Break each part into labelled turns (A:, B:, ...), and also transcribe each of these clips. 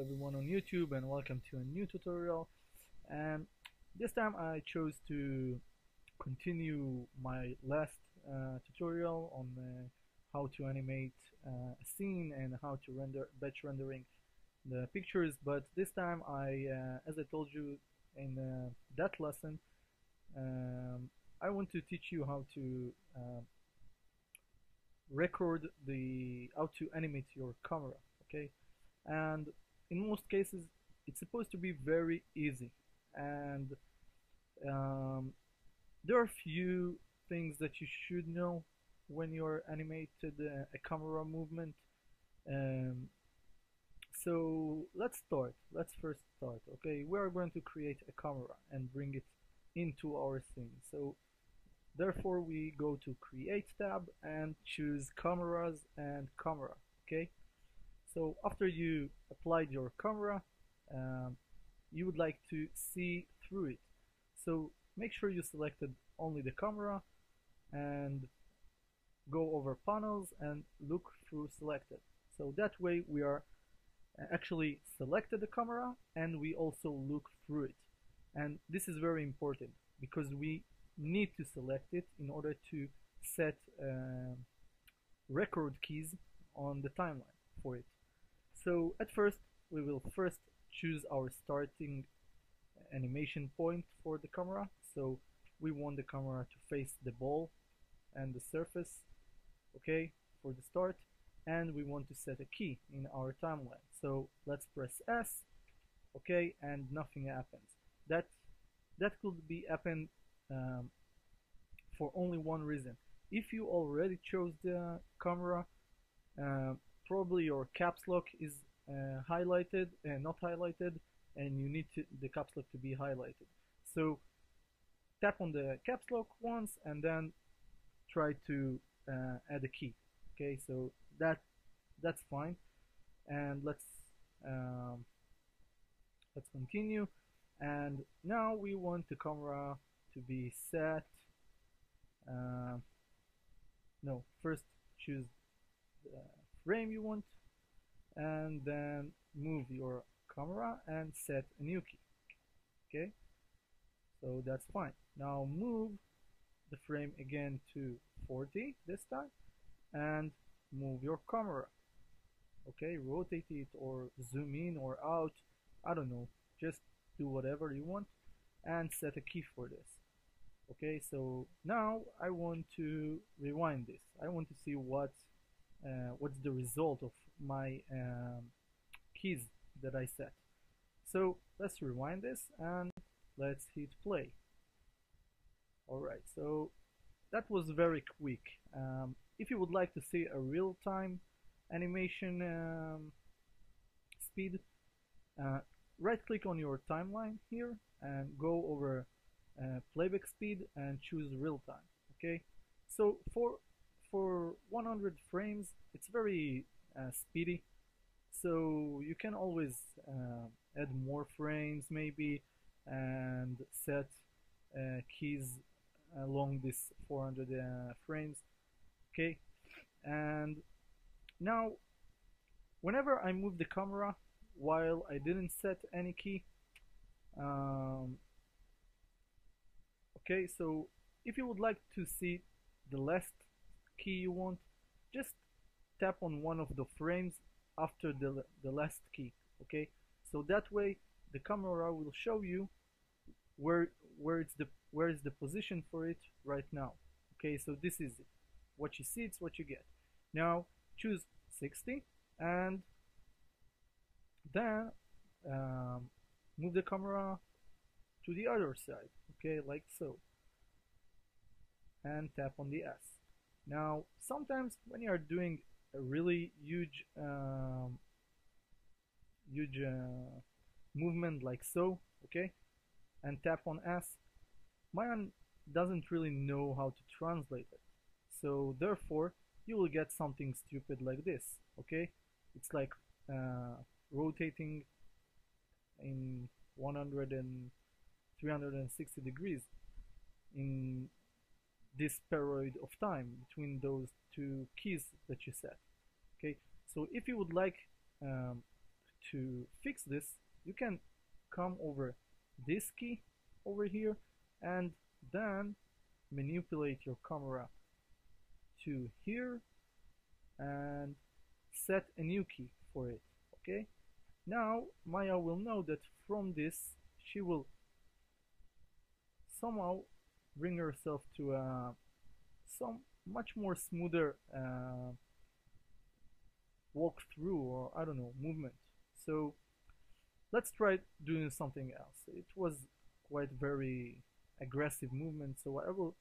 A: everyone on YouTube and welcome to a new tutorial. And this time I chose to continue my last uh, tutorial on uh, how to animate uh, a scene and how to render batch rendering the pictures. But this time I uh, as I told you in uh, that lesson um, I want to teach you how to uh, record the how to animate your camera okay? And in most cases it's supposed to be very easy. And um, there are few things that you should know when you're animated uh, a camera movement. Um, so let's start. Let's first start okay? We are going to create a camera and bring it into our scene. So therefore we go to create tab and choose cameras and camera okay so after you applied your camera, um, you would like to see through it. So make sure you selected only the camera and go over panels and look through selected. So that way we are uh, actually selected the camera and we also look through it. And this is very important because we need to select it in order to set uh, record keys on the timeline for it. So at first we will first choose our starting animation point for the camera. So we want the camera to face the ball and the surface, okay, for the start. And we want to set a key in our timeline. So let's press S, okay, and nothing happens. That that could be happen um, for only one reason. If you already chose the camera, uh, probably your caps lock is uh, highlighted and uh, not highlighted and you need to, the caps lock to be highlighted. So tap on the caps lock once and then try to uh, add a key. Okay so that that's fine. And let's um, let's continue. And now we want the camera to be set uh, no first choose the frame you want and then move your camera and set a new key. Okay? So that's fine. Now move the frame again to 40 this time and move your camera. Okay? Rotate it or zoom in or out. I don't know. Just do whatever you want and set a key for this. Okay? So now I want to rewind this. I want to see what what's the result of my um, keys that I set. So let's rewind this and let's hit play. Alright, so that was very quick. Um, if you would like to see a real-time animation um, speed, uh, right click on your timeline here and go over uh, playback speed and choose real time okay so for for 100 frames it's very uh, speedy. So you can always uh, add more frames maybe and set uh, keys along this 400 uh, frames. Okay. And now whenever I move the camera while I didn't set any key um, okay so if you would like to see the last key you want just tap on one of the frames after the, the last key okay? So that way the camera will show you where where it's the where is the position for it right now okay? So this is it. What you see it's what you get. Now choose 60 and then um, move the camera to the other side okay? Like so. And tap on the S now sometimes when you are doing a really huge um, huge uh, movement like so okay and tap on S Maya doesn't really know how to translate it. So therefore you will get something stupid like this okay? It's like uh, rotating in 100 and 360 degrees in this period of time between those two keys that you set okay? So if you would like um, to fix this you can come over this key over here and then manipulate your camera to here and set a new key for it okay? Now Maya will know that from this she will somehow bring herself to a some much more smoother uh, walk through or I don't know movement. So let's try doing something else. It was quite very aggressive movement so I will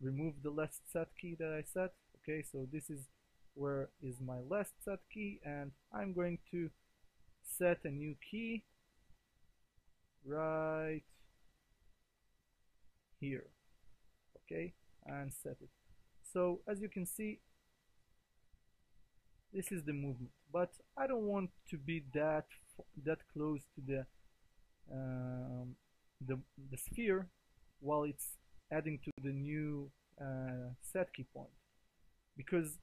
A: remove the last set key that I set. Okay so this is where is my last set key and I'm going to set a new key right here okay and set it. So as you can see this is the movement. But I don't want to be that that close to the um, the, the sphere while it's adding to the new uh, set key point. Because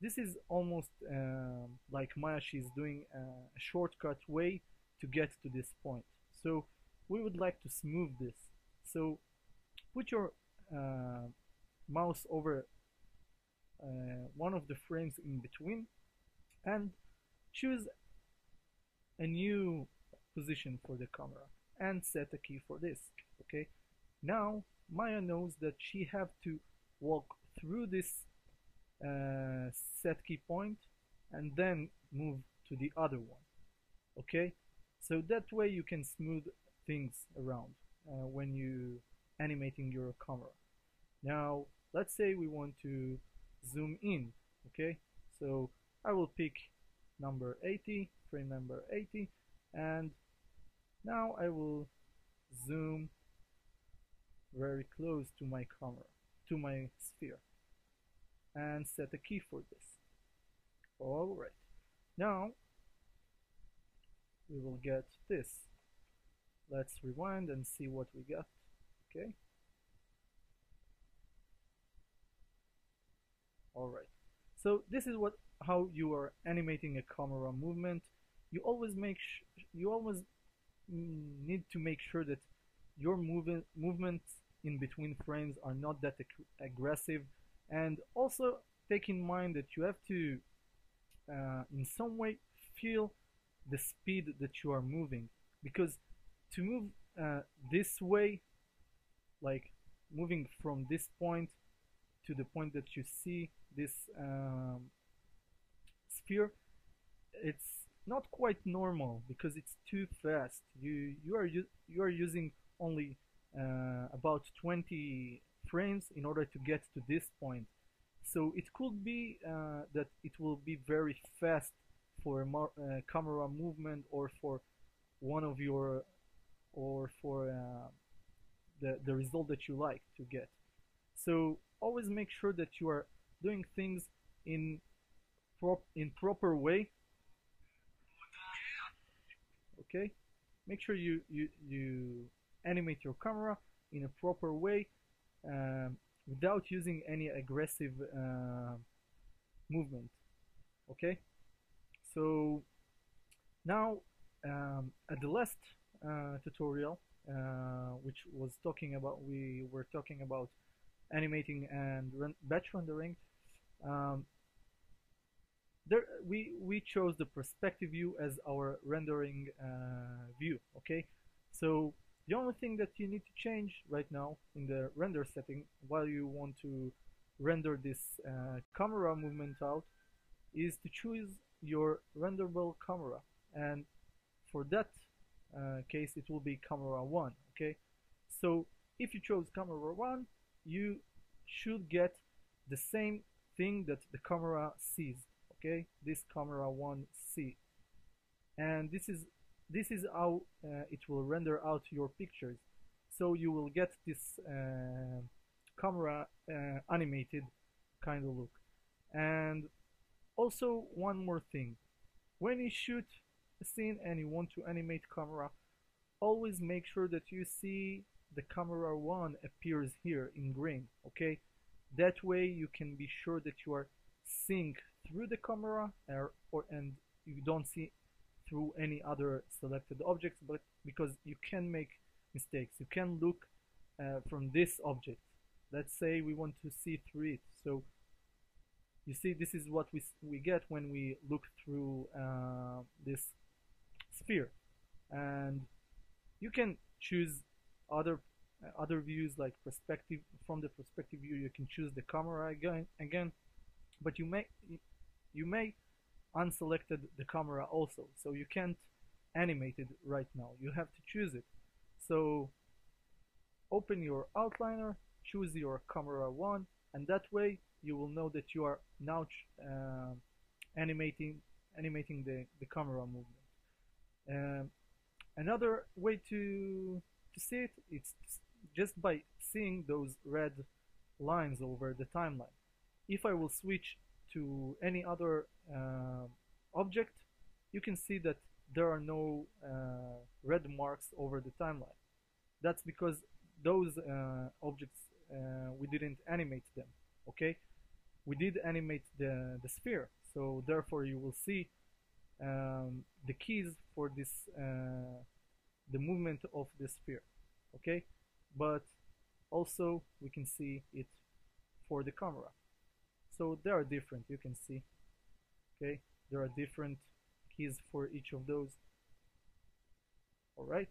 A: this is almost um, like Maya she is doing a shortcut way to get to this point. So we would like to smooth this. So put your uh, mouse over uh, one of the frames in between and choose a new position for the camera and set a key for this okay? Now Maya knows that she have to walk through this uh, set key point and then move to the other one okay? So that way you can smooth things around uh, when you animating your camera. Now let's say we want to zoom in okay? So I will pick number 80 frame number 80 and now I will zoom very close to my camera to my sphere and set a key for this. Alright now we will get this. Let's rewind and see what we got okay. Alright so this is what how you are animating a camera movement. You always make you always need to make sure that your movement movements in between frames are not that ag aggressive. And also take in mind that you have to uh, in some way feel the speed that you are moving. Because to move uh, this way like moving from this point to the point that you see this um, sphere it's not quite normal because it's too fast. You you are you are using only uh, about 20 frames in order to get to this point. So it could be uh, that it will be very fast for a uh, camera movement or for one of your or for uh, the, the result that you like to get. So always make sure that you are doing things in prop in proper way. Okay? Make sure you you you animate your camera in a proper way um, without using any aggressive uh, movement. Okay? So now um, at the last uh, tutorial which was talking about we were talking about animating and batch rendering. Um, there we we chose the perspective view as our rendering uh, view okay? So the only thing that you need to change right now in the render setting while you want to render this uh, camera movement out is to choose your renderable camera. And for that uh, case it will be camera 1 okay? So if you chose camera 1 you should get the same thing that the camera sees okay? This camera 1 see. And this is this is how uh, it will render out your pictures. So you will get this uh, camera uh, animated kind of look. And also one more thing. When you shoot scene and you want to animate camera always make sure that you see the camera one appears here in green okay? That way you can be sure that you are seeing through the camera or, or and you don't see through any other selected objects but because you can make mistakes. You can look uh, from this object. Let's say we want to see through it. So you see this is what we, we get when we look through uh, this sphere. And you can choose other uh, other views like perspective from the perspective view you can choose the camera again again but you may you may unselected the camera also. So you can't animate it right now. You have to choose it. So open your outliner choose your camera one and that way you will know that you are now uh, animating animating the, the camera movement um, another way to to see it it's just by seeing those red lines over the timeline if I will switch to any other uh, object, you can see that there are no uh, red marks over the timeline. That's because those uh, objects, uh, we didn't animate them, okay? We did animate the, the sphere, so therefore you will see um, the keys for this, uh, the movement of the sphere, okay? But also we can see it for the camera. So they are different you can see okay? There are different keys for each of those. Alright?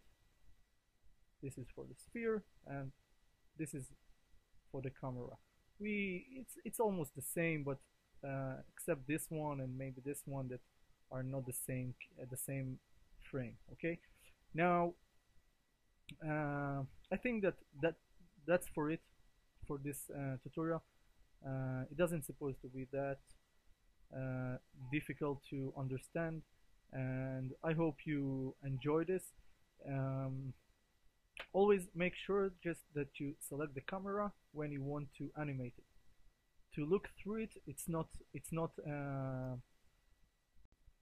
A: This is for the sphere and this is for the camera. We it's it's almost the same but uh, except this one and maybe this one that are not the same uh, the same frame okay? Now uh, I think that that that's for it for this uh, tutorial. Uh, it doesn't supposed to be that uh, difficult to understand and I hope you enjoy this. Um, always make sure just that you select the camera when you want to animate it. To look through it it's not it's not uh,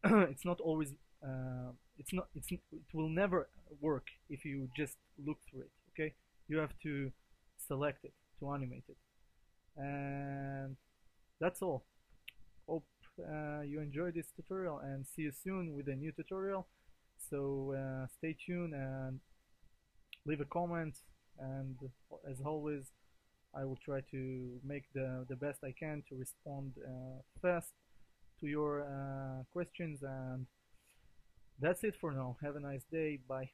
A: it's not always uh, it's not it's it will never work if you just look through it okay? You have to select it to animate it. And that's all. Hope uh, you enjoyed this tutorial and see you soon with a new tutorial. So uh, stay tuned and leave a comment. And as always I will try to make the, the best I can to respond uh, fast to your uh, questions and that's it for now. Have a nice day. Bye